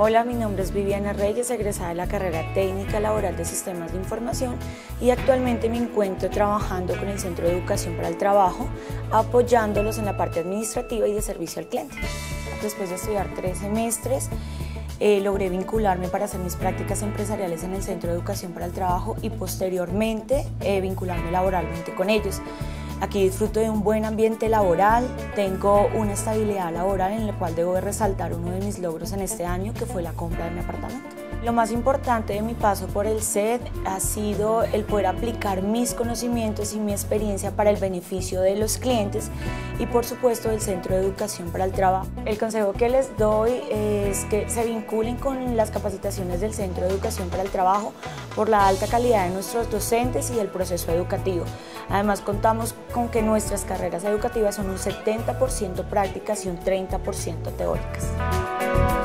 Hola, mi nombre es Viviana Reyes, egresada de la carrera técnica laboral de sistemas de información y actualmente me encuentro trabajando con el Centro de Educación para el Trabajo, apoyándolos en la parte administrativa y de servicio al cliente. Después de estudiar tres semestres, eh, logré vincularme para hacer mis prácticas empresariales en el Centro de Educación para el Trabajo y posteriormente eh, vincularme laboralmente con ellos. Aquí disfruto de un buen ambiente laboral, tengo una estabilidad laboral en la cual debo resaltar uno de mis logros en este año que fue la compra de mi apartamento. Lo más importante de mi paso por el SED ha sido el poder aplicar mis conocimientos y mi experiencia para el beneficio de los clientes y por supuesto del Centro de Educación para el Trabajo. El consejo que les doy es que se vinculen con las capacitaciones del Centro de Educación para el Trabajo por la alta calidad de nuestros docentes y del proceso educativo. Además contamos con que nuestras carreras educativas son un 70% prácticas y un 30% teóricas.